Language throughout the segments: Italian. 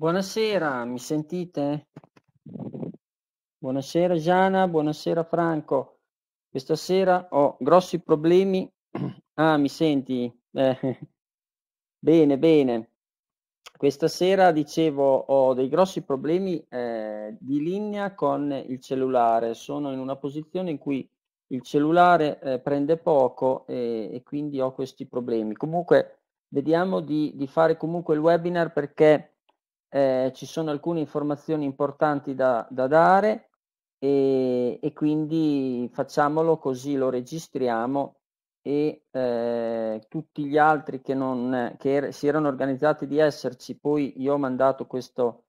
Buonasera, mi sentite? Buonasera Giana, buonasera Franco. Questa sera ho grossi problemi. Ah, mi senti? Eh, bene, bene. Questa sera dicevo ho dei grossi problemi eh, di linea con il cellulare. Sono in una posizione in cui il cellulare eh, prende poco e, e, quindi ho questi problemi. Comunque vediamo di, di fare comunque il webinar perché eh, ci sono alcune informazioni importanti da, da dare e, e, quindi facciamolo così lo registriamo e eh, tutti gli altri che, non, che er- si erano organizzati di esserci, poi io ho mandato questo,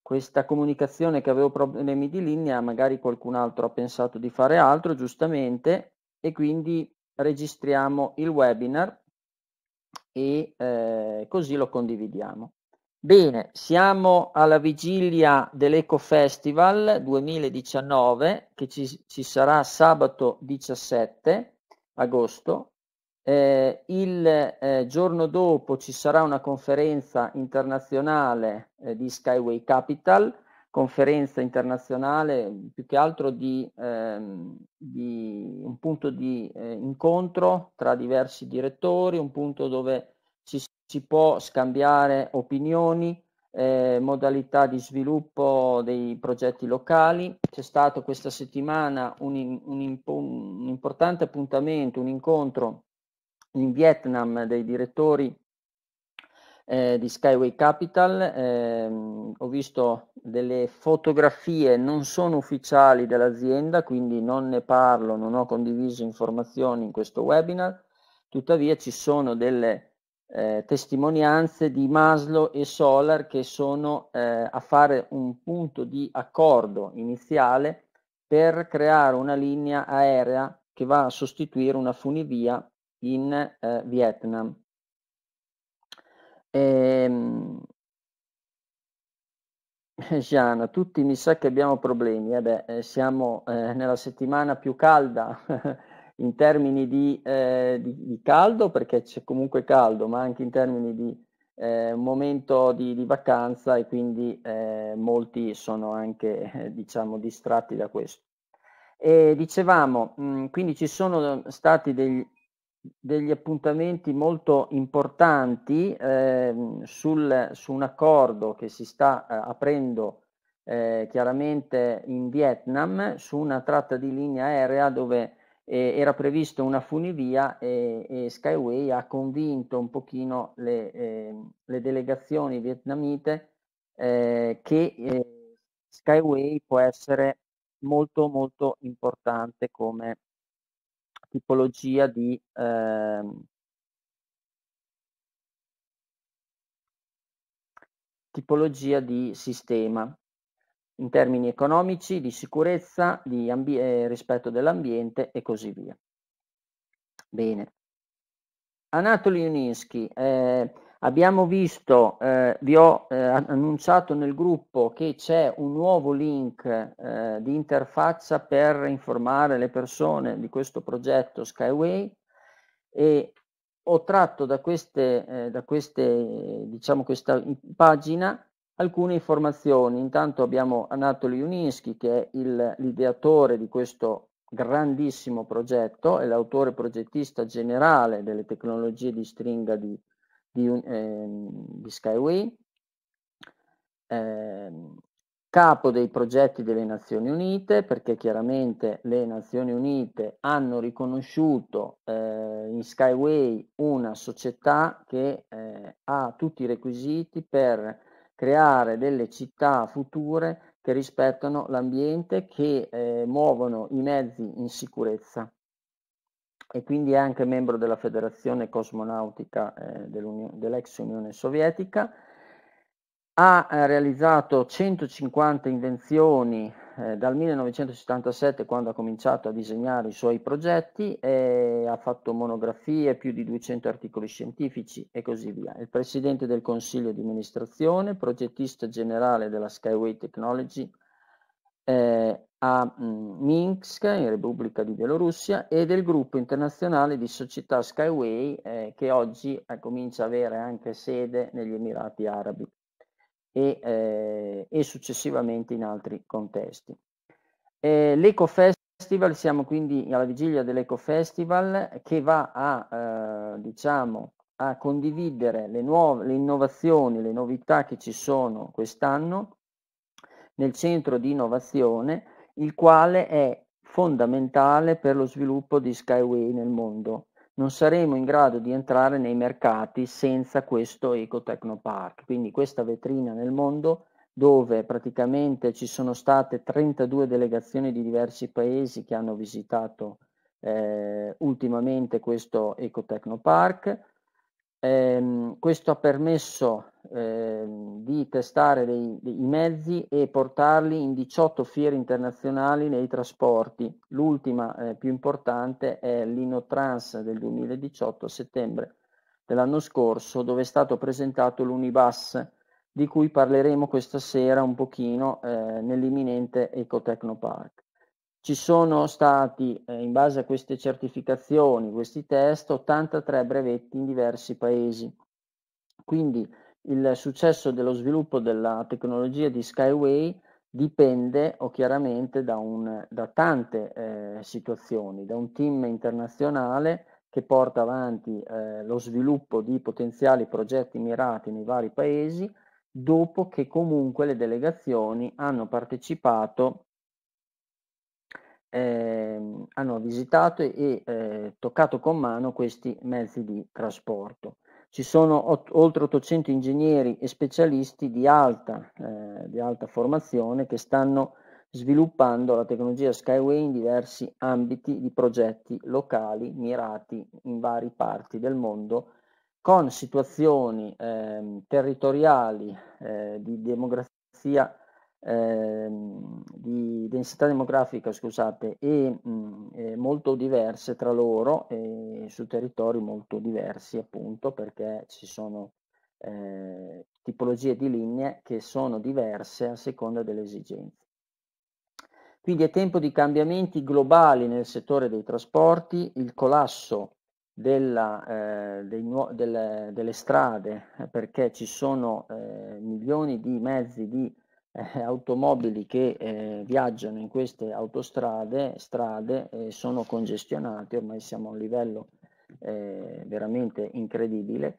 questa comunicazione che avevo problemi di linea, magari qualcun altro ha pensato di fare altro, giustamente, e quindi registriamo il webinar e eh, così lo condividiamo. Bene, siamo alla vigilia dell'Eco Festival 2019 che ci, ci sarà sabato 17 agosto. Eh, il eh, giorno dopo ci sarà una conferenza internazionale eh, di Skyway Capital, conferenza internazionale più che altro di, ehm, di un punto di eh, incontro tra diversi direttori, un punto dove si può scambiare opinioni, eh, modalità di sviluppo dei progetti locali. C'è stato questa settimana un, un, un importante appuntamento, un incontro in Vietnam dei direttori eh, di Skyway Capital. Eh, ho visto delle fotografie non sono ufficiali dell'azienda, quindi non ne parlo, non ho condiviso informazioni in questo webinar. Tuttavia ci sono delle eh, testimonianze di Maslow e Solar che sono eh, a fare un punto di accordo iniziale per creare una linea aerea che va a sostituire una funivia in eh, Vietnam. Ehm, tutti mi sa che abbiamo problemi, eh beh, eh, siamo eh, nella settimana più calda in termini di, eh, di, di, caldo, perché c'è comunque caldo, ma anche in termini di eh, momento di, di, vacanza e quindi eh, molti sono anche diciamo distratti da questo. E dicevamo, mh, mm, quindi ci sono stati degli, degli appuntamenti molto importanti ehm, sul, su un accordo che si sta eh, aprendo eh, chiaramente in Vietnam su una tratta di linea aerea dove eh, era previsto una funivia e, e, Skyway ha convinto un pochino le, eh, le delegazioni vietnamite eh, che eh, Skyway può essere molto molto importante come tipologia di ehm, tipologia di sistema in termini economici, di sicurezza, di ambi- eh, rispetto dell'ambiente e così via. Bene. Anatoly Uninsky, eh, abbiamo visto, eh, vi ho eh, annunciato nel gruppo che c'è un nuovo link eh, di interfaccia per informare le persone di questo progetto Skyway e ho tratto da queste, eh, da queste diciamo questa pagina alcune informazioni. Intanto abbiamo Anatoly Uninsky che è il, l'ideatore di questo grandissimo progetto, è l'autore progettista generale delle tecnologie di stringa di, di, eh, di Skyway, eh, capo dei progetti delle Nazioni Unite, perché chiaramente le Nazioni Unite hanno riconosciuto eh, in Skyway una società che eh, ha tutti i requisiti per creare delle città future che rispettano l'ambiente, che eh, muovono i mezzi in sicurezza e quindi è anche membro della Federazione Cosmonautica eh, dell'ex Unione Sovietica. Ha eh, realizzato 150 invenzioni eh, dal 1977 quando ha cominciato a disegnare i suoi progetti, e ha fatto monografie, più di 200 articoli scientifici e così via. È presidente del consiglio di amministrazione, progettista generale della Skyway Technology eh, a mm, Minsk, in Repubblica di Bielorussia, e del gruppo internazionale di società Skyway eh, che oggi eh, comincia a avere anche sede negli Emirati Arabi. E, eh, e successivamente in altri contesti. Eh, L'Eco Festival, siamo quindi alla vigilia dell'Eco Festival che va a, eh, diciamo, a condividere le, nuove, le innovazioni, le novità che ci sono quest'anno nel centro di innovazione, il quale è fondamentale per lo sviluppo di Skyway nel mondo. Non saremo in grado di entrare nei mercati senza questo Ecotechnopark, quindi questa vetrina nel mondo dove praticamente ci sono state 32 delegazioni di diversi paesi che hanno visitato eh, ultimamente questo Ecotechnopark. Eh, questo ha permesso eh, di testare dei, dei, mezzi e portarli in 18 fiere internazionali nei trasporti. L'ultima eh, più importante è l'Innotrans del 2018 a settembre dell'anno scorso dove è stato presentato l'Unibus di cui parleremo questa sera un pochino eh, nell'imminente Ecotechnopark. Ci sono stati, eh, in base a queste certificazioni, questi test, 83 brevetti in diversi paesi. Quindi il successo dello sviluppo della tecnologia di Skyway dipende o chiaramente da, un, da tante eh, situazioni, da un team internazionale che porta avanti eh, lo sviluppo di potenziali progetti mirati nei vari paesi, dopo che comunque le delegazioni hanno partecipato, eh, hanno visitato e eh, toccato con mano questi mezzi di trasporto. Ci sono ot- oltre 800 ingegneri e specialisti di alta, eh, di alta formazione che stanno sviluppando la tecnologia Skyway in diversi ambiti di progetti locali mirati in varie parti del mondo con situazioni eh, territoriali eh, di demografia Ehm, di densità demografica scusate, e mh, eh, molto diverse tra loro e su territori molto diversi appunto perché ci sono eh, tipologie di linee che sono diverse a seconda delle esigenze. Quindi è tempo di cambiamenti globali nel settore dei trasporti, il collasso della, eh, nu- delle, delle, strade perché ci sono eh, milioni di mezzi di eh, automobili che eh, viaggiano in queste autostrade, strade, eh, sono congestionati, ormai siamo a un livello eh, veramente incredibile.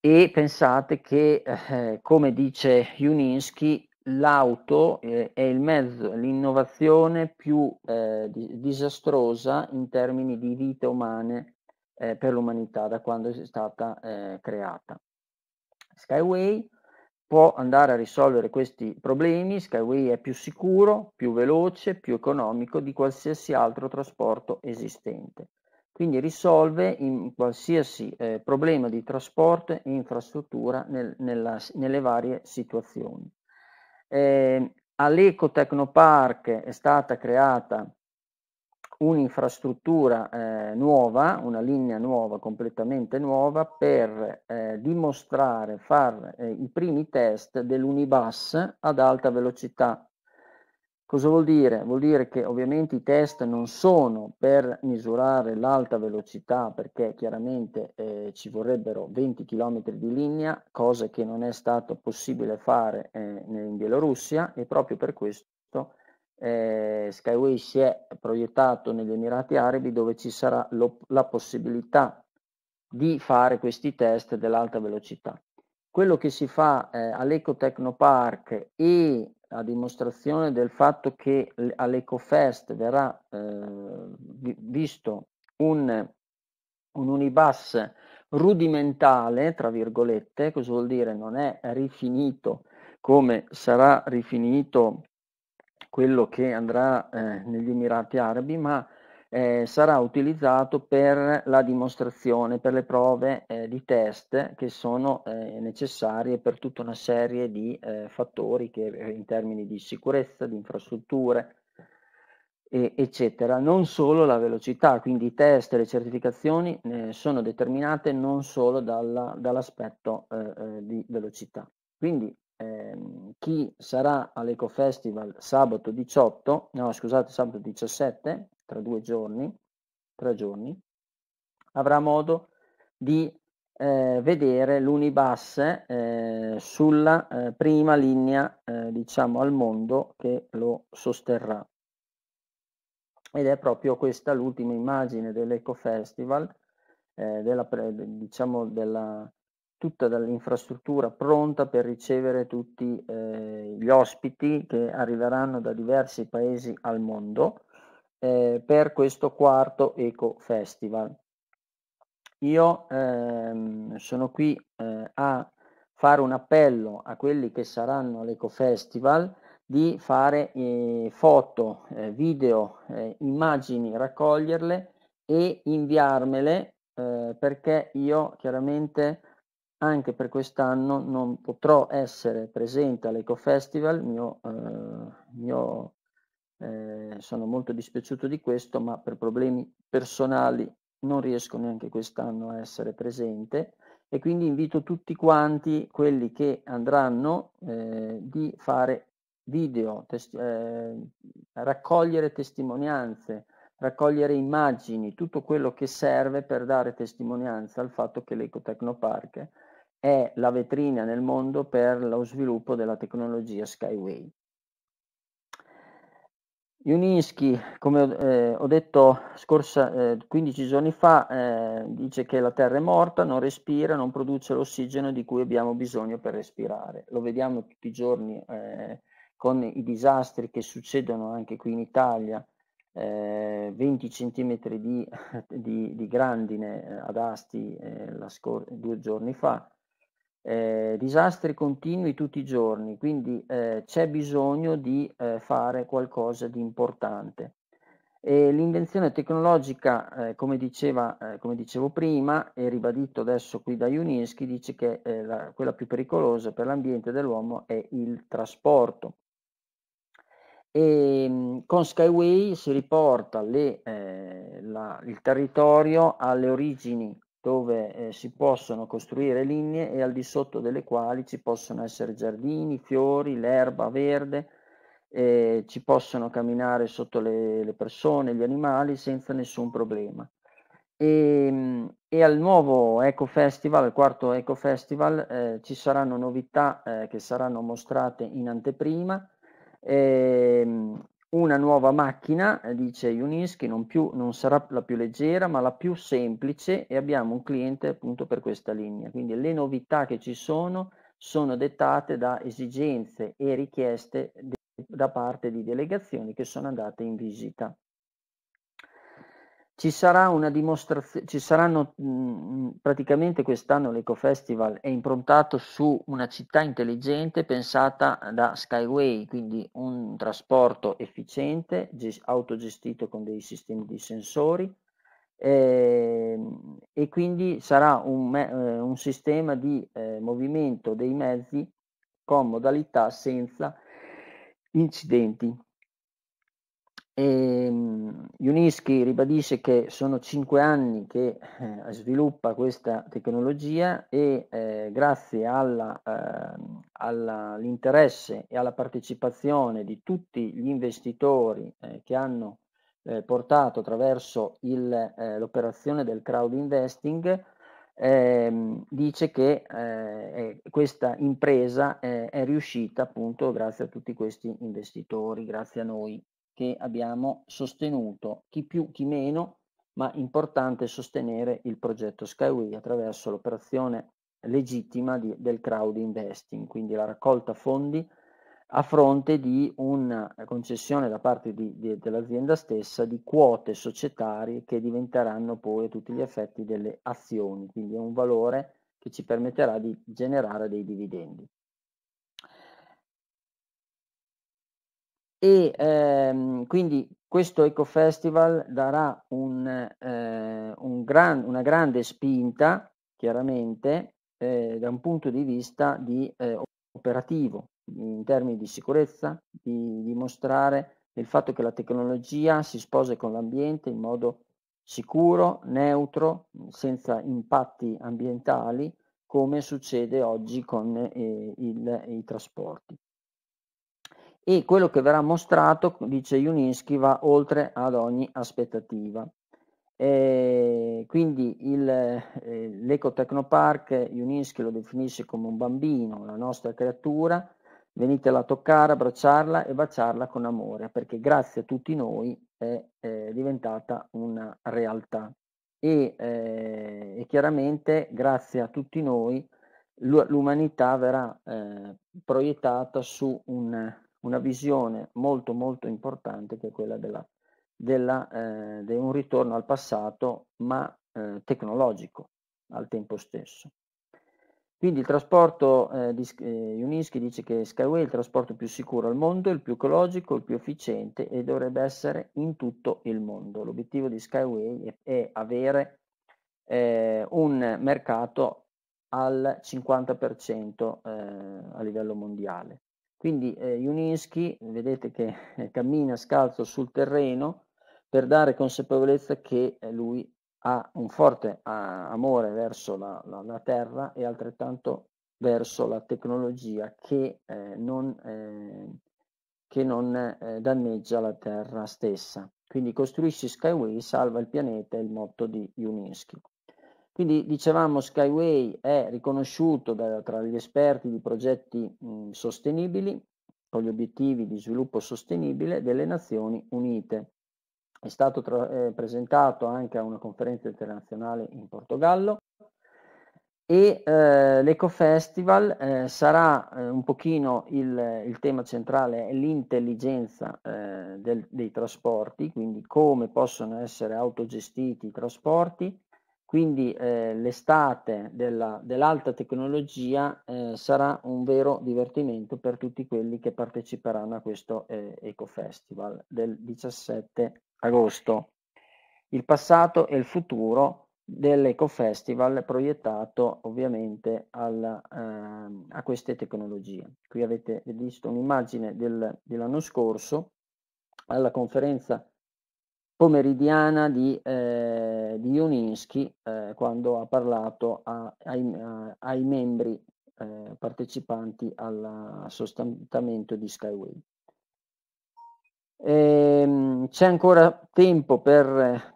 E pensate che, eh, come dice Juninsky, l'auto eh, è il mezzo, l'innovazione più di- disastrosa in termini di vite umane per l'umanità da quando è stata creata. Skyway può andare a risolvere questi problemi, Skyway è più sicuro, più veloce, più economico di qualsiasi altro trasporto esistente. Quindi risolve qualsiasi eh, problema di trasporto e infrastruttura nel, nella, nelle varie situazioni. Eh, All'Eco Technopark è stata creata un'infrastruttura eh, nuova, una linea nuova, completamente nuova, per eh, dimostrare, fare eh, i primi test dell'Unibus ad alta velocità. Cosa vuol dire? Vuol dire che ovviamente i test non sono per misurare l'alta velocità, perché chiaramente eh, ci vorrebbero 20 km di linea, cosa che non è stato possibile fare eh, in Bielorussia e proprio per questo eh, Skyway si è proiettato negli Emirati Arabi dove ci sarà lo, la possibilità di fare questi test dell'alta velocità. Quello che si fa eh, all'Ecotechnopark e a dimostrazione del fatto che all'EcoFest verrà eh, visto un, un unibus rudimentale, tra virgolette, cosa vuol dire? Non è rifinito come sarà rifinito quello che andrà eh, negli Emirati Arabi, ma eh, sarà utilizzato per la dimostrazione, per le prove eh, di test che sono eh, necessarie per tutta una serie di eh, fattori che eh, in termini di sicurezza, di infrastrutture, eccetera. Non solo la velocità, quindi i test e le certificazioni sono determinate non solo dalla, dall'aspetto di velocità. Quindi Ehm, chi sarà all'Eco Festival sabato 18, no scusate, sabato 17, tra due giorni, tre giorni, avrà modo di eh, vedere l'Unibus eh, sulla eh, prima linea, eh, diciamo, al mondo che lo sosterrà. Ed è proprio questa l'ultima immagine dell'Eco Festival, eh, della, diciamo, della, tutta dall'infrastruttura pronta per ricevere tutti eh, gli ospiti che arriveranno da diversi paesi al mondo eh, per questo quarto Eco Festival. Io ehm, sono qui eh, a fare un appello a quelli che saranno all'Eco Festival di fare eh, foto, eh, video, eh, immagini, raccoglierle e inviarmele perché io chiaramente anche per quest'anno non potrò essere presente all'Eco Festival, mio, eh, mio, sono molto dispiaciuto di questo, ma per problemi personali non riesco neanche quest'anno a essere presente e quindi invito tutti quanti quelli che andranno eh, di fare video, tes- eh, raccogliere testimonianze, raccogliere immagini, tutto quello che serve per dare testimonianza al fatto che l'Ecotecnopark è la vetrina nel mondo per lo sviluppo della tecnologia Skyway. Juninski, come eh, ho detto scorsa, eh, 15 giorni fa, eh, dice che la Terra è morta, non respira, non produce l'ossigeno di cui abbiamo bisogno per respirare. Lo vediamo tutti i giorni eh, con i disastri che succedono anche qui in Italia, 20 cm di, di, di grandine eh, ad Asti eh, due giorni fa, eh, disastri continui tutti i giorni, quindi eh, c'è bisogno di eh, fare qualcosa di importante. E l'invenzione tecnologica, eh, come, diceva, eh, come, dicevo prima, e ribadito adesso qui da Juniski, dice che eh, la, quella più pericolosa per l'ambiente dell'uomo è il trasporto. E, ehm, con Skyway si riporta le, la, il territorio alle origini dove eh, si possono costruire linee e al di sotto delle quali ci possono essere giardini, fiori, l'erba verde, eh, ci possono camminare sotto le, le, persone, gli animali senza nessun problema. E, e al nuovo Eco Festival, al quarto Eco Festival, eh, ci saranno novità eh, che saranno mostrate in anteprima. Ehm, una nuova macchina, eh, dice Unischi, non, non sarà la più leggera, ma la più semplice e abbiamo un cliente appunto per questa linea. Quindi le novità che ci sono sono dettate da esigenze e richieste de- da parte di delegazioni che sono andate in visita. Ci sarà una dimostrazione, ci saranno mh, mm, praticamente quest'anno l'Ecofestival è improntato su una città intelligente pensata da Skyway, quindi un trasporto efficiente, gest- autogestito con dei sistemi di sensori eh, e quindi sarà un, eh, un sistema di eh, movimento dei mezzi con modalità senza incidenti. E, um, Unischi ribadisce che sono cinque anni che eh, sviluppa questa tecnologia e eh, grazie alla, eh, all'interesse e alla partecipazione di tutti gli investitori eh, che hanno eh, portato attraverso eh, l'operazione del crowd investing, ehm, dice che questa impresa è riuscita appunto grazie a tutti questi investitori, grazie a noi che abbiamo sostenuto, chi più chi meno, ma importante sostenere il progetto Skyway attraverso l'operazione legittima di, del crowd investing, quindi la raccolta fondi a fronte di una concessione da parte di, di, dell'azienda stessa di quote societarie che diventeranno poi a tutti gli effetti delle azioni, quindi è un valore che ci permetterà di generare dei dividendi. E ehm, quindi questo Eco Festival darà un, eh, un gran, una grande spinta, chiaramente, eh, da un punto di vista di, eh, operativo, in termini di sicurezza, di dimostrare il fatto che la tecnologia si sposa con l'ambiente in modo sicuro, neutro, senza impatti ambientali, come succede oggi con eh, il, i trasporti e quello che verrà mostrato, dice Juniski, va oltre ad ogni aspettativa. E quindi il, eh, l'Ecotecnopark Juninski lo definisce come un bambino, la nostra creatura, venitela a toccare, abbracciarla e baciarla con amore, perché grazie a tutti noi è, è diventata una realtà. E, eh, e, chiaramente grazie a tutti noi l'umanità verrà eh, proiettata su un, una visione molto molto importante che è quella della della, eh, di un ritorno al passato, ma eh, tecnologico al tempo stesso. Quindi il trasporto eh, di eh, Unischi dice che Skyway è il trasporto più sicuro al mondo, il più ecologico, il più efficiente e dovrebbe essere in tutto il mondo. L'obiettivo di Skyway è, è avere eh, un mercato al 50% eh, a livello mondiale. Quindi eh, Unischi, vedete che cammina scalzo sul terreno, per dare consapevolezza che eh, lui ha un forte amore verso la, la, la, terra e altrettanto verso la tecnologia che eh, non, eh, che non eh, danneggia la terra stessa. Quindi costruisci Skyway, salva il pianeta, è il motto di Uninsky. Quindi dicevamo Skyway è riconosciuto da, tra gli esperti di progetti mh, sostenibili con gli obiettivi di sviluppo sostenibile delle Nazioni Unite. È stato tra- eh, presentato anche a una conferenza internazionale in Portogallo e eh, l'Eco Festival eh, sarà eh, un pochino il, il, tema centrale è l'intelligenza eh, del, dei trasporti, quindi come possono essere autogestiti i trasporti, quindi eh, l'estate della, dell'alta tecnologia eh, sarà un vero divertimento per tutti quelli che parteciperanno a questo Eco Festival del 17 agosto. Il passato e il futuro dell'Eco-Festival proiettato ovviamente alla, eh, a queste tecnologie. Qui avete visto un'immagine del, dell'anno scorso alla conferenza pomeridiana di, eh, di Juninsky eh, quando ha parlato a, ai, a, ai, membri eh, partecipanti al sostentamento di Skyway. Ehm, c'è ancora tempo per eh,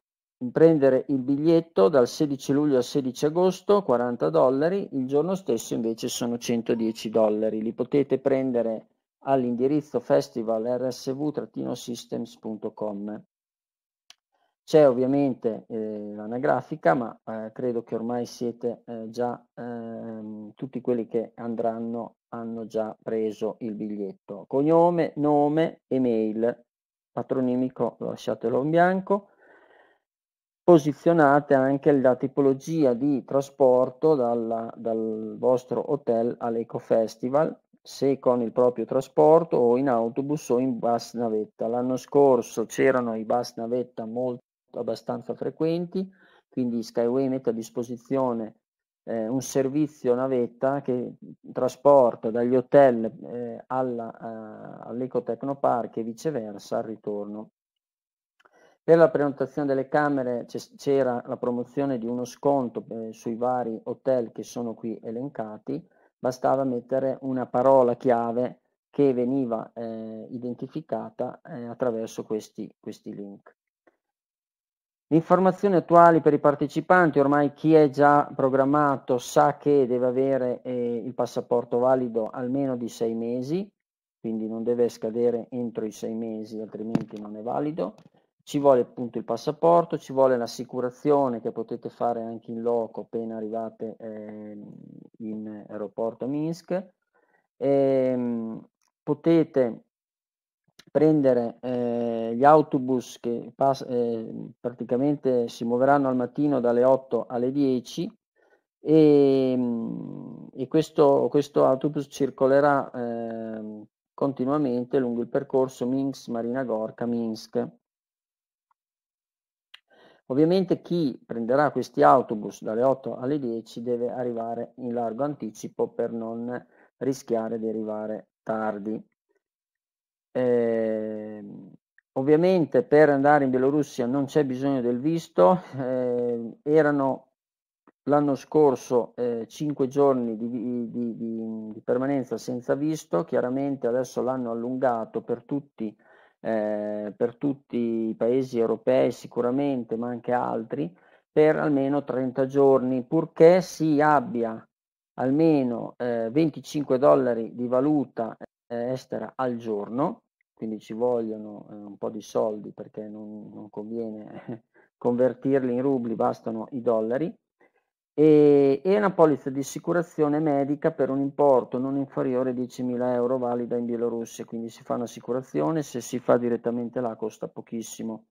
prendere il biglietto dal 16 luglio al 16 agosto, 40 dollari, il giorno stesso invece sono 110 dollari. Li potete prendere all'indirizzo festival-rsv-systems.com. C'è ovviamente eh, l'anagrafica, ma eh, credo che ormai siete eh, già, ehm, tutti quelli che andranno hanno già preso il biglietto. Cognome, nome, email patronimico lasciatelo in bianco, posizionate anche la tipologia di trasporto dalla, dal vostro hotel all'Eco Festival, se con il proprio trasporto o in autobus o in bus navetta. L'anno scorso c'erano i bus navetta molto abbastanza frequenti, quindi Skyway mette a disposizione eh, un servizio navetta che trasporta dagli hotel eh, alla, eh, all'Ecotecnopark e viceversa al ritorno. Per la prenotazione delle camere c'era la promozione di uno sconto eh, sui vari hotel che sono qui elencati, bastava mettere una parola chiave che veniva eh, identificata eh, attraverso questi, questi link. Informazioni attuali per i partecipanti, ormai chi è già programmato sa che deve avere eh, il passaporto valido almeno di sei mesi, quindi non deve scadere entro i sei mesi, altrimenti non è valido. Ci vuole appunto il passaporto, ci vuole l'assicurazione che potete fare anche in loco appena arrivate eh, in aeroporto a Minsk. E, ehm, potete prendere eh, gli autobus che pass- eh, praticamente si muoveranno al mattino dalle 8 alle 10 e, mm, e questo, questo, autobus circolerà eh, continuamente lungo il percorso Minsk, Marina Gorka, Minsk. Ovviamente chi prenderà questi autobus dalle 8 alle 10 deve arrivare in largo anticipo per non rischiare di arrivare tardi. Eh, ovviamente per andare in Bielorussia non c'è bisogno del visto, eh, erano l'anno scorso eh, 5 giorni di, di, di, di, permanenza senza visto, chiaramente adesso l'hanno allungato per tutti eh, per tutti i paesi europei sicuramente, ma anche altri, per almeno 30 giorni, purché si abbia almeno eh, 25 dollari di valuta eh, estera al giorno, quindi ci vogliono eh, un po' di soldi perché non, non conviene convertirli in rubli, bastano i dollari, e, e, una polizza di assicurazione medica per un importo non inferiore a 10.000 euro valida in Bielorussia, quindi si fa un'assicurazione, se si fa direttamente là costa pochissimo.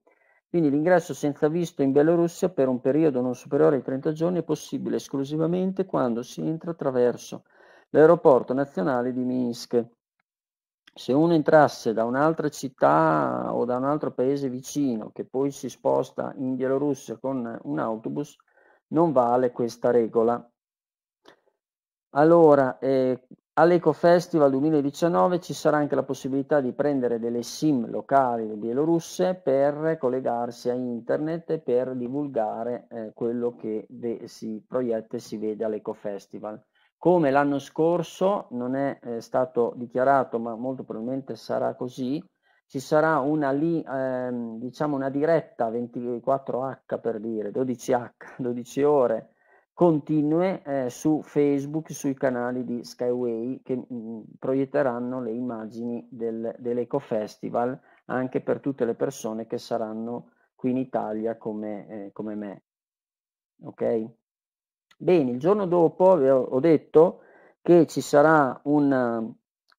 Quindi l'ingresso senza visto in Bielorussia per un periodo non superiore ai 30 giorni è possibile esclusivamente quando si entra attraverso l'aeroporto nazionale di Minsk. Se uno entrasse da un'altra città o da un altro paese vicino che poi si sposta in Bielorussia con un autobus, non vale questa regola. Allora, eh, All'Eco Festival 2019 ci sarà anche la possibilità di prendere delle SIM locali bielorusse per collegarsi a internet e per divulgare eh, quello che ve- si proietta e si vede all'Eco Festival. Come l'anno scorso non è eh, stato dichiarato, ma molto probabilmente sarà così, ci sarà una, li, ehm, diciamo una diretta 24H per dire, 12H, 12 ore continue eh, su Facebook, sui canali di Skyway che mh, mm, proietteranno le immagini del, dell'Eco Festival anche per tutte le persone che saranno qui in Italia come, eh, come me. Ok? Bene, il giorno dopo ho detto che ci sarà un,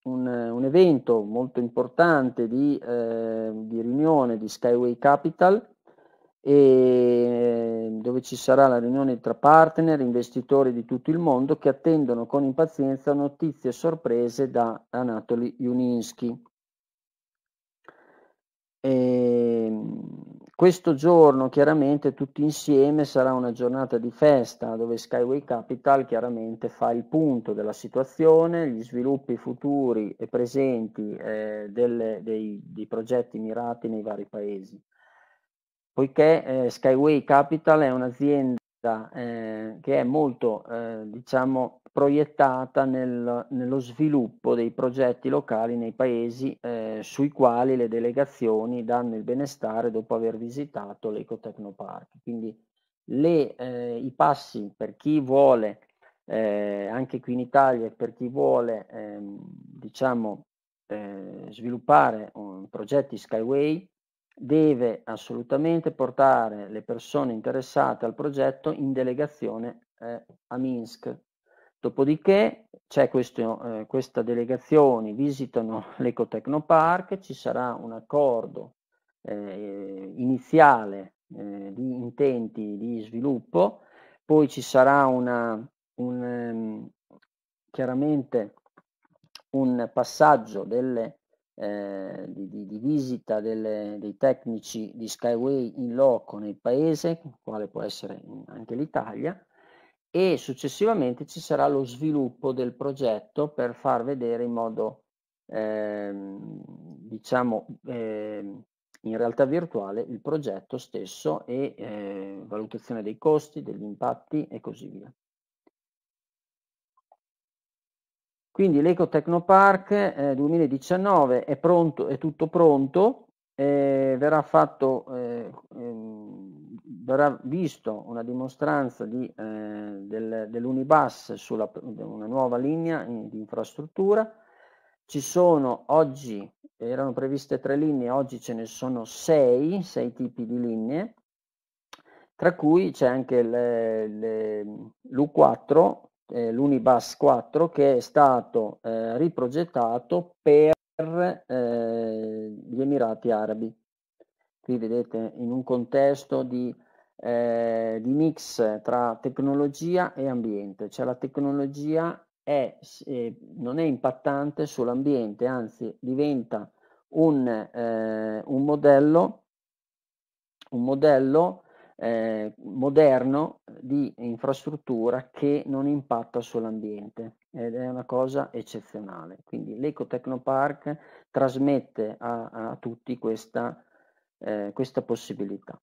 un, un evento molto importante di, eh, di riunione di Skyway Capital e dove ci sarà la riunione tra partner, investitori di tutto il mondo che attendono con impazienza notizie sorprese da Anatoly Juninski. E questo giorno chiaramente tutti insieme sarà una giornata di festa dove Skyway Capital chiaramente fa il punto della situazione, gli sviluppi futuri e presenti eh, delle, dei, dei progetti mirati nei vari paesi. Poiché eh, Skyway Capital è un'azienda eh, che è molto eh, diciamo, proiettata nel, nello sviluppo dei progetti locali nei paesi eh, sui quali le delegazioni danno il benestare dopo aver visitato l'Ecotecnopark. Quindi le, eh, i passi per chi vuole, eh, anche qui in Italia, per chi vuole ehm, diciamo, sviluppare um, progetti Skyway, deve assolutamente portare le persone interessate al progetto in delegazione eh, a Minsk. Dopodiché c'è questo, eh, questa delegazione, visitano l'Ecotecnopark, ci sarà un accordo eh, iniziale eh, di intenti di sviluppo, poi ci sarà una, un, um, chiaramente un passaggio delle eh, di, di, di, visita delle, dei tecnici di Skyway in loco nel paese, quale può essere anche l'Italia, e successivamente ci sarà lo sviluppo del progetto per far vedere in modo, eh, diciamo, eh, in realtà virtuale il progetto stesso e eh, valutazione dei costi, degli impatti e così via. Quindi l'Ecotecnopark eh, 2019 è pronto, è tutto pronto, eh, verrà fatto, eh, ehm, verrà visto una dimostranza di, eh, del, dell'Unibus sulla una nuova linea in, di infrastruttura. Ci sono oggi, erano previste tre linee, oggi ce ne sono sei, sei tipi di linee, tra cui c'è anche le, le, l'U4 eh, l'Unibus 4 che è stato eh, riprogettato per eh, gli Emirati Arabi. Qui vedete in un contesto di, eh, di mix tra tecnologia e ambiente, cioè la tecnologia è, eh, non è impattante sull'ambiente, anzi diventa un, eh, un modello, un modello eh, moderno di infrastruttura che non impatta sull'ambiente ed è una cosa eccezionale. Quindi l'Ecotecnopark trasmette a, a tutti questa, eh, questa, possibilità.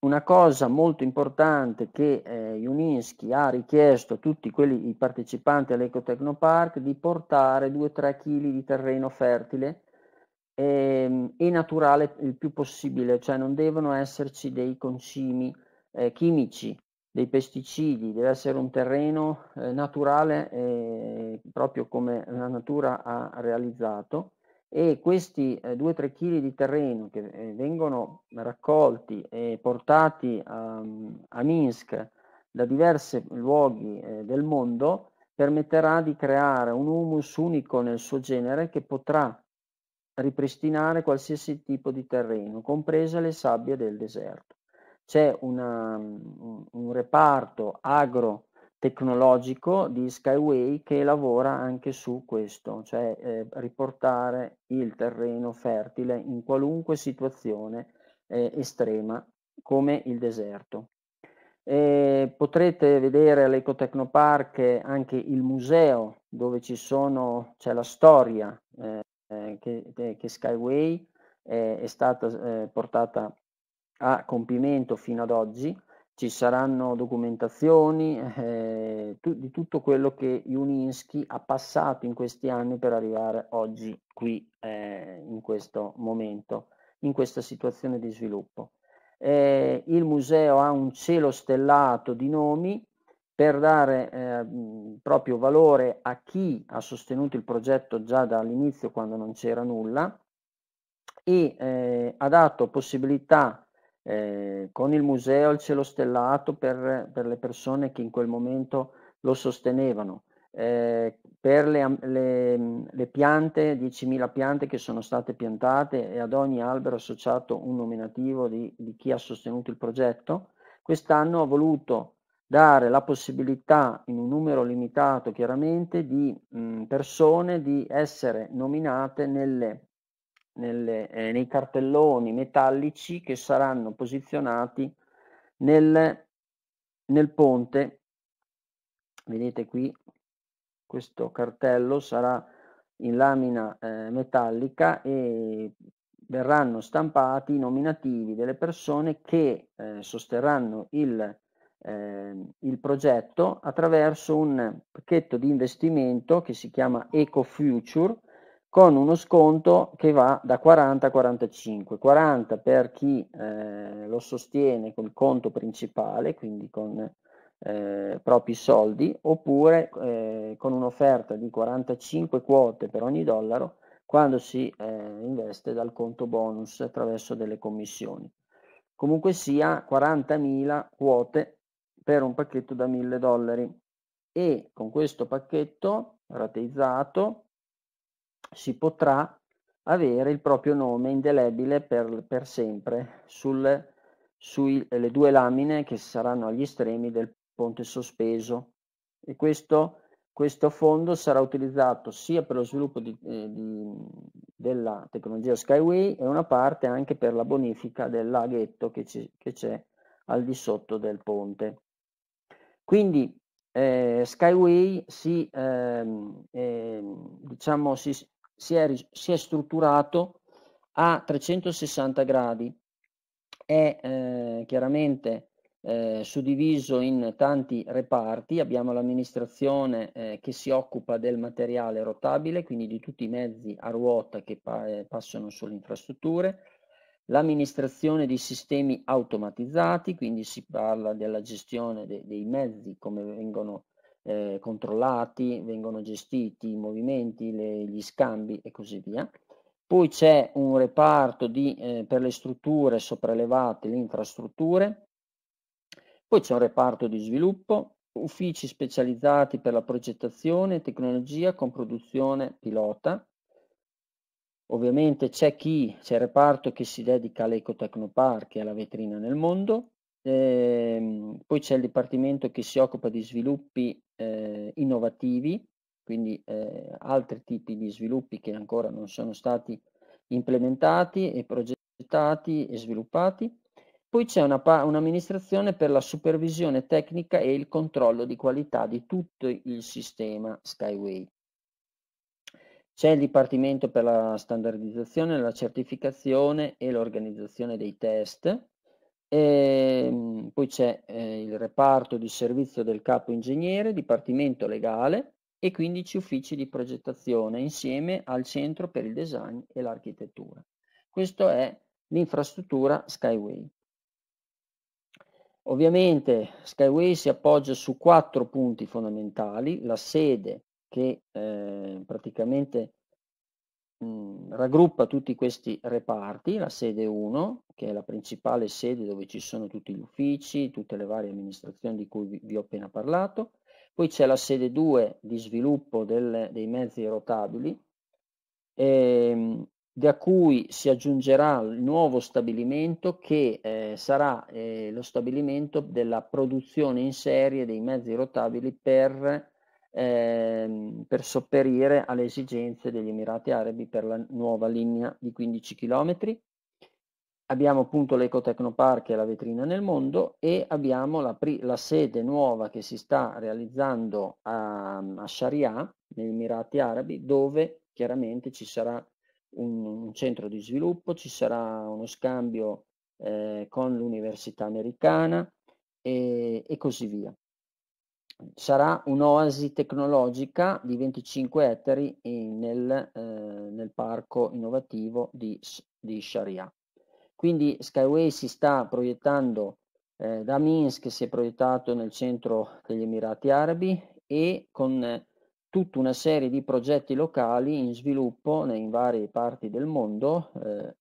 Una cosa molto importante che eh, Juninski ha richiesto a tutti quelli, i partecipanti all'Ecotecnopark di portare 2-3 kg di terreno fertile e, e naturale il più possibile, cioè non devono esserci dei concimi eh, chimici, dei pesticidi, deve essere un terreno eh, naturale eh, proprio come la natura ha realizzato. E questi 2-3 eh, kg di terreno che eh, vengono raccolti e portati a, a Minsk da diversi luoghi eh, del mondo permetterà di creare un humus unico nel suo genere che potrà ripristinare qualsiasi tipo di terreno, comprese le sabbie del deserto. C'è una, un reparto agro-tecnologico di Skyway che lavora anche su questo, cioè eh, riportare il terreno fertile in qualunque situazione eh, estrema come il deserto. E potrete vedere all'Ecotecnopark anche il museo dove ci sono, c'è la storia eh, che, che, Skyway eh, è stata eh, portata a compimento fino ad oggi. Ci saranno documentazioni eh, tu, di tutto quello che Uninsky ha passato in questi anni per arrivare oggi qui eh, in questo momento, in questa situazione di sviluppo. Eh, il museo ha un cielo stellato di nomi per dare eh, proprio valore a chi ha sostenuto il progetto già dall'inizio quando non c'era nulla e eh, ha dato possibilità eh, con il museo al cielo stellato per, per, le persone che in quel momento lo sostenevano, eh, per le, le, le piante, 10.000 piante che sono state piantate e ad ogni albero associato un nominativo di, di chi ha sostenuto il progetto. Quest'anno ha voluto dare la possibilità in un numero limitato chiaramente di mh, persone di essere nominate nelle, nelle, eh, nei cartelloni metallici che saranno posizionati nel, nel ponte. Vedete qui questo cartello sarà in lamina eh, metallica e verranno stampati i nominativi delle persone che eh, sosterranno il eh, il progetto attraverso un pacchetto di investimento che si chiama Eco Future con uno sconto che va da 40 a 45, 40 per chi eh, lo sostiene col conto principale, quindi con eh, propri soldi, oppure eh, con un'offerta di 45 quote per ogni dollaro quando si eh, investe dal conto bonus attraverso delle commissioni. Comunque sia 40.000 quote per un pacchetto da 1000 dollari e con questo pacchetto rateizzato si potrà avere il proprio nome indelebile per, per sempre sulle due lamine che saranno agli estremi del ponte sospeso e questo, questo fondo sarà utilizzato sia per lo sviluppo di, eh, di, della tecnologia Skyway e una parte anche per la bonifica del laghetto che, ci, che c'è al di sotto del ponte. Quindi eh, Skyway si, ehm, eh, diciamo, si, si, è, si, è, strutturato a 360 gradi, è eh, chiaramente eh, suddiviso in tanti reparti, abbiamo l'amministrazione eh, che si occupa del materiale rotabile, quindi di tutti i mezzi a ruota che pa- eh, passano sulle infrastrutture, l'amministrazione di sistemi automatizzati, quindi si parla della gestione de- dei mezzi, come vengono eh, controllati, vengono gestiti i movimenti, le, gli scambi e così via. Poi c'è un reparto di, eh, per le strutture sopraelevate, le infrastrutture, poi c'è un reparto di sviluppo, uffici specializzati per la progettazione e tecnologia con produzione pilota, Ovviamente c'è chi, c'è il reparto che si dedica all'Ecotecnopark e alla vetrina nel mondo, ehm, poi c'è il dipartimento che si occupa di sviluppi eh, innovativi, quindi eh, altri tipi di sviluppi che ancora non sono stati implementati e progettati e sviluppati. Poi c'è una, un'amministrazione per la supervisione tecnica e il controllo di qualità di tutto il sistema Skyway. C'è il Dipartimento per la standardizzazione, la certificazione e l'organizzazione dei test, e, ehm, poi c'è eh, il reparto di servizio del capo ingegnere, Dipartimento legale, e 15 uffici di progettazione insieme al Centro per il Design e l'Architettura. Questa è l'infrastruttura Skyway. Ovviamente Skyway si appoggia su quattro punti fondamentali, la sede che eh, praticamente mh, raggruppa tutti questi reparti, la sede 1, che è la principale sede dove ci sono tutti gli uffici, tutte le varie amministrazioni di cui vi, vi ho appena parlato, poi c'è la sede 2 di sviluppo del, dei mezzi rotabili, ehm, da cui si aggiungerà il nuovo stabilimento che eh, sarà eh, lo stabilimento della produzione in serie dei mezzi rotabili per, eh, per sopperire alle esigenze degli Emirati Arabi per la nuova linea di 15 km. Abbiamo appunto l'Ecotecnopark che è la vetrina nel mondo e abbiamo la, la sede nuova che si sta realizzando a, a Sharia, negli Emirati Arabi, dove chiaramente ci sarà un, un centro di sviluppo, ci sarà uno scambio eh, con l'università americana e, e così via. Sarà un'oasi tecnologica di 25 ettari nel, eh, nel parco innovativo di, di Sharia. Quindi Skyway si sta proiettando eh, da Minsk, si è proiettato nel centro degli Emirati Arabi e con tutta una serie di progetti locali in sviluppo in varie parti del mondo, eh,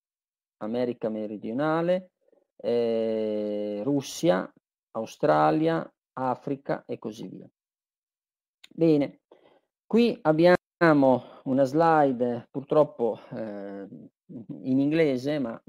America meridionale, eh, Russia, Australia, Africa e così via. Bene, qui abbiamo una slide purtroppo eh, in inglese, ma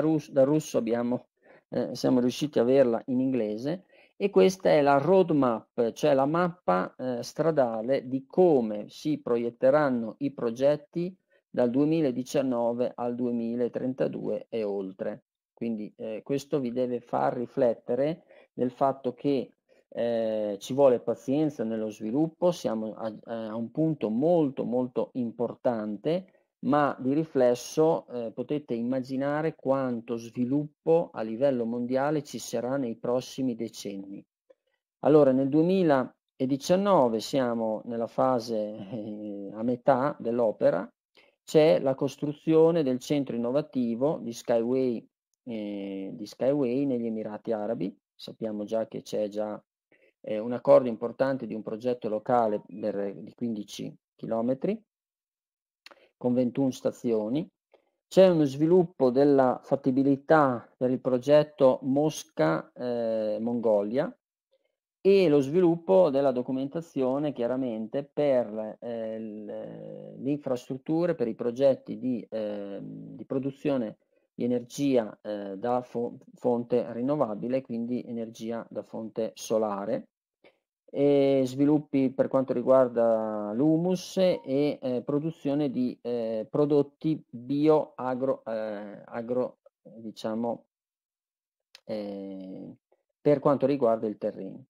Rus- dal russo abbiamo, eh, siamo riusciti a averla in inglese e questa è la roadmap, cioè la mappa eh, stradale di come si proietteranno i progetti dal 2019 al 2032 e oltre. Quindi eh, questo vi deve far riflettere del fatto che eh, ci vuole pazienza nello sviluppo, siamo a, a un punto molto molto importante ma di riflesso eh, potete immaginare quanto sviluppo a livello mondiale ci sarà nei prossimi decenni. Allora, nel 2019 siamo nella fase eh, a metà dell'opera, c'è la costruzione del centro innovativo di Skyway, eh, di Skyway negli Emirati Arabi. Sappiamo già che c'è già eh, un accordo importante di un progetto locale per, di 15 chilometri con 21 stazioni. C'è uno sviluppo della fattibilità per il progetto Mosca-Mongolia eh, e lo sviluppo della documentazione chiaramente per eh, le infrastrutture, per i progetti di, eh, di produzione di energia eh, da fo- fonte rinnovabile, quindi energia da fonte solare e sviluppi per quanto riguarda l'humus e eh, produzione di eh, prodotti bio agro, eh, agro diciamo eh, per quanto riguarda il terreno.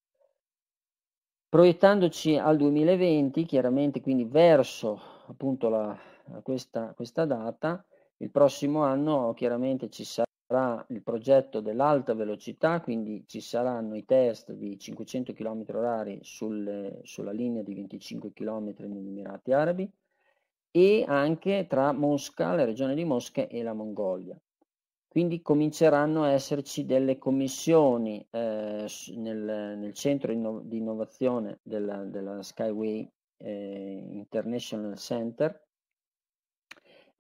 Proiettandoci al 2020, chiaramente quindi verso appunto la, questa, questa data, il prossimo anno chiaramente ci sarà il progetto dell'alta velocità, quindi ci saranno i test di 500 km h sul, sulla linea di 25 km negli Emirati Arabi e anche tra Mosca, la regione di Mosca e la Mongolia. Quindi cominceranno a esserci delle commissioni eh, nel, nel, centro inno- di innovazione della, della Skyway eh, International Center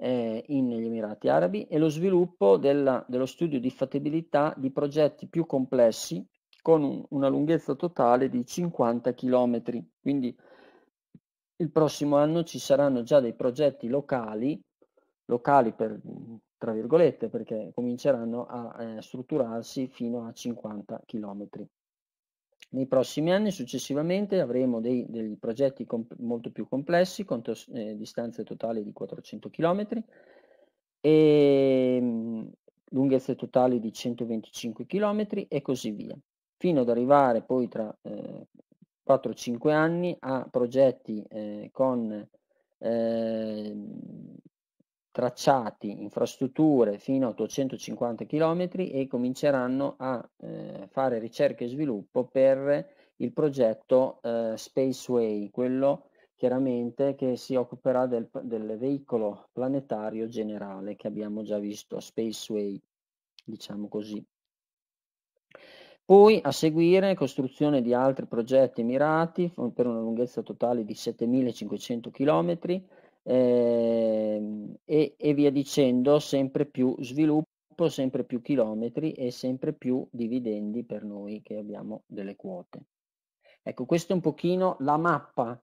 eh, negli Emirati Arabi e lo sviluppo della, dello studio di fattibilità di progetti più complessi con un, una lunghezza totale di 50 km. Quindi il prossimo anno ci saranno già dei progetti locali, locali per, tra virgolette, perché cominceranno a eh, strutturarsi fino a 50 km. Nei prossimi anni successivamente avremo dei, dei progetti comp- molto più complessi con tos- eh, distanze totali di 400 km e mh, lunghezze totali di 125 km e così via, fino ad arrivare poi tra eh, 4-5 anni a progetti eh, con eh, tracciati, infrastrutture fino a 850 km e cominceranno a eh, fare ricerca e sviluppo per il progetto eh, Spaceway, quello chiaramente che si occuperà del, del veicolo planetario generale che abbiamo già visto, Spaceway, diciamo così. Poi a seguire costruzione di altri progetti mirati per una lunghezza totale di 7500 km eh, e, e via dicendo, sempre più sviluppo, sempre più chilometri e sempre più dividendi per noi che abbiamo delle quote. Ecco, questa è un pochino la mappa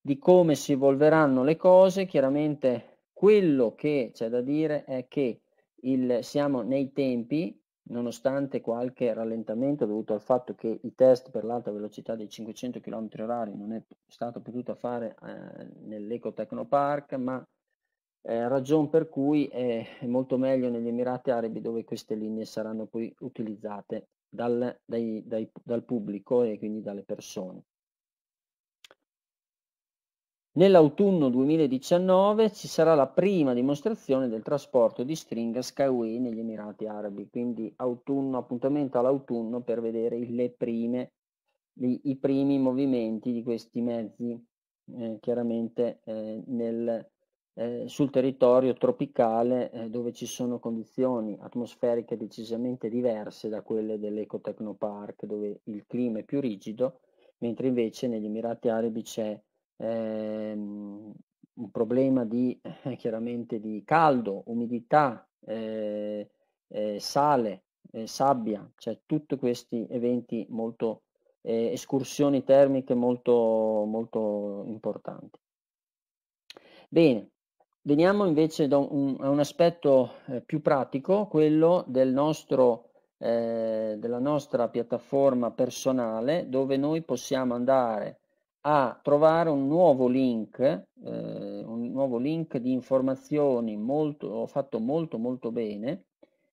di come si evolveranno le cose. Chiaramente quello che c'è da dire è che il, siamo nei tempi, nonostante qualche rallentamento dovuto al fatto che i test per l'alta velocità dei 500 km h non è stato potuto fare eh, nell'Eco Technopark, ma eh, ragione per cui è molto meglio negli Emirati Arabi dove queste linee saranno poi utilizzate dal, dai, dai, dal pubblico e quindi dalle persone. Nell'autunno 2019 ci sarà la prima dimostrazione del trasporto di stringa Skyway negli Emirati Arabi, quindi autunno, appuntamento all'autunno per vedere le prime, i, i primi movimenti di questi mezzi eh, chiaramente eh, nel, eh, sul territorio tropicale eh, dove ci sono condizioni atmosferiche decisamente diverse da quelle dell'Ecotechnopark dove il clima è più rigido, mentre invece negli Emirati Arabi c'è ehm, un problema di eh, chiaramente di caldo, umidità, eh, eh, sale, eh, sabbia, cioè tutti questi eventi molto eh, escursioni termiche molto, molto importanti. Bene, veniamo invece da un, un aspetto eh, più pratico, quello del nostro, della nostra piattaforma personale, dove noi possiamo andare a trovare un nuovo link, eh, un nuovo link di informazioni molto, fatto molto molto bene,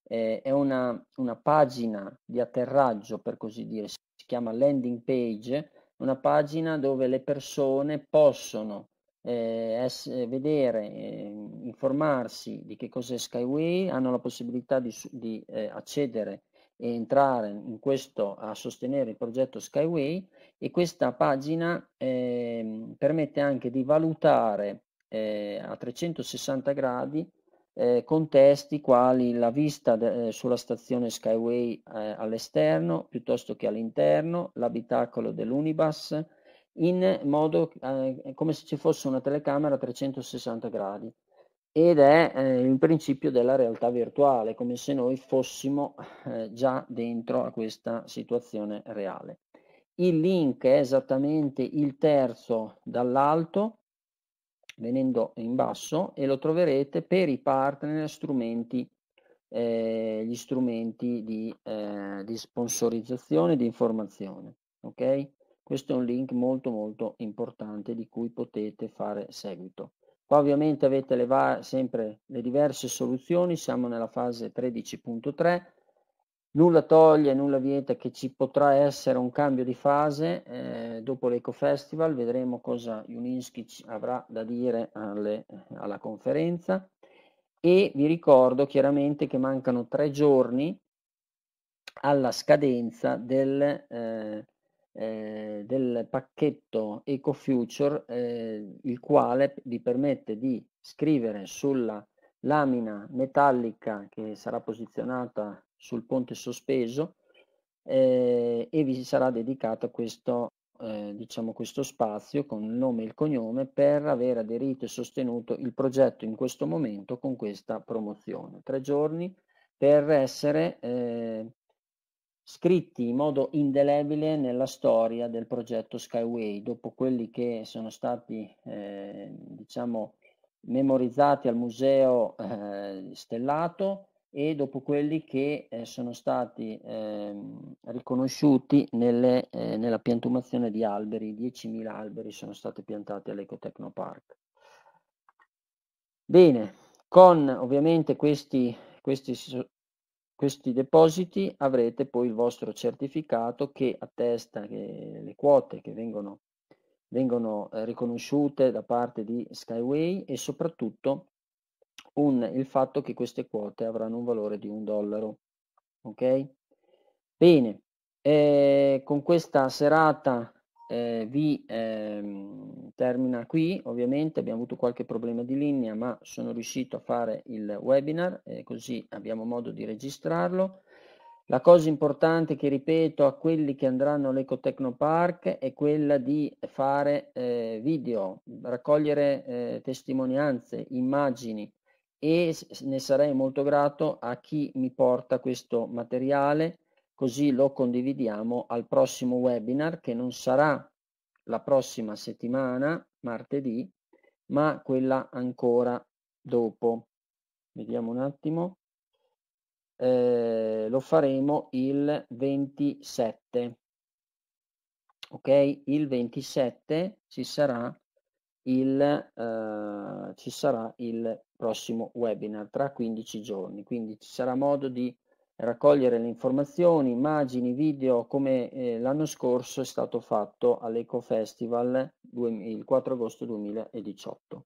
eh, è una, una, pagina di atterraggio per così dire, si chiama landing page, una pagina dove le persone possono eh, ess- vedere, eh, informarsi di che cos'è Skyway, hanno la possibilità di, di eh, accedere entrare in questo a sostenere il progetto Skyway e questa pagina eh, permette anche di valutare eh, a 360 gradi eh, contesti quali la vista de, eh, sulla stazione Skyway eh, all'esterno piuttosto che all'interno, l'abitacolo dell'Unibus, in modo eh, come se ci fosse una telecamera a 360 gradi ed è eh, il principio della realtà virtuale, come se noi fossimo eh, già dentro a questa situazione reale. Il link è esattamente il terzo dall'alto, venendo in basso, e lo troverete per i partner strumenti, eh, gli strumenti di, eh, di sponsorizzazione e di informazione. Ok? Questo è un link molto molto importante di cui potete fare seguito. Qua ovviamente avete le sempre le diverse soluzioni, siamo nella fase 13.3, nulla toglie, nulla vieta che ci potrà essere un cambio di fase eh, dopo l'Eco Festival, vedremo cosa Juninski avrà da dire alle, alla conferenza. E vi ricordo chiaramente che mancano tre giorni alla scadenza del, eh, eh, del pacchetto EcoFuture, eh, il quale vi permette di scrivere sulla lamina metallica che sarà posizionata sul ponte sospeso eh, e vi sarà dedicato questo, eh, diciamo questo spazio con il nome e il cognome per aver aderito e sostenuto il progetto in questo momento con questa promozione. Tre giorni per essere eh, scritti in modo indelebile nella storia del progetto Skyway, dopo quelli che sono stati, eh, diciamo, memorizzati al museo eh, stellato e dopo quelli che eh, sono stati ehm, riconosciuti nelle, eh, nella piantumazione di alberi, 10.000 alberi sono stati piantati all'Ecotechnopark. Bene, con ovviamente questi, questi questi depositi avrete poi il vostro certificato che attesta che le quote che vengono, vengono eh, riconosciute da parte di Skyway e soprattutto un, il fatto che queste quote avranno un valore di un dollaro. Ok? Bene, eh, con questa serata eh, vi ehm, termina qui, ovviamente abbiamo avuto qualche problema di linea, ma sono riuscito a fare il webinar, eh, così abbiamo modo di registrarlo. La cosa importante che ripeto a quelli che andranno all'Ecotecnopark è quella di fare eh, video, raccogliere eh, testimonianze, immagini e ne sarei molto grato a chi mi porta questo materiale così lo condividiamo al prossimo webinar che non sarà la prossima settimana, martedì, ma quella ancora dopo. Vediamo un attimo eh, lo faremo il 27. Ok, il 27 ci sarà il, eh, ci sarà il prossimo webinar tra 15 giorni, quindi ci sarà modo di raccogliere le informazioni, immagini, video come eh, l'anno scorso è stato fatto all'Eco Festival il 4 agosto 2018.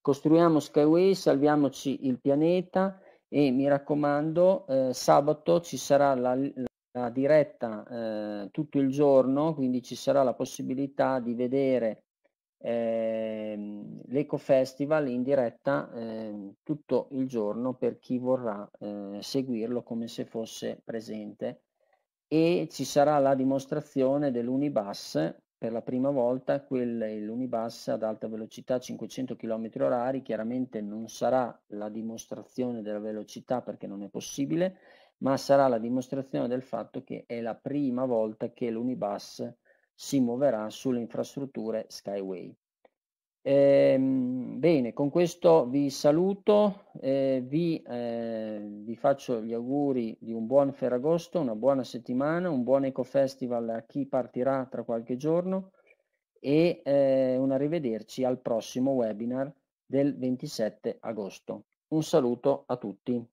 Costruiamo Skyway, salviamoci il pianeta e mi raccomando eh, sabato ci sarà la, la diretta eh, tutto il giorno quindi ci sarà la possibilità di vedere eh, l'Eco Festival in diretta eh, tutto il giorno per chi vorrà eh, seguirlo come se fosse presente. E ci sarà la dimostrazione dell'Unibus per la prima volta quel, l'Unibus ad alta velocità 500 km h chiaramente non sarà la dimostrazione della velocità perché non è possibile, ma sarà la dimostrazione del fatto che è la prima volta che l'Unibus si muoverà sulle infrastrutture Skyway. Ehm, bene, con questo vi saluto, eh, vi, eh, vi, faccio gli auguri di un buon Ferragosto, una buona settimana, un buon Eco Festival a chi partirà tra qualche giorno e eh, un arrivederci al prossimo webinar del 27 agosto. Un saluto a tutti.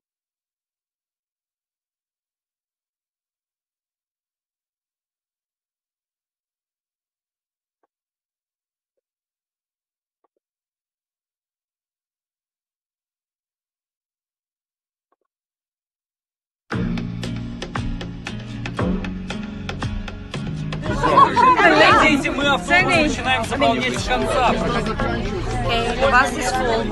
Видите, мы автобус начинаем заполнять с конца. Э, у вас есть холм.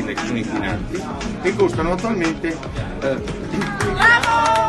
Full. attualmente eh, sadness, we have to go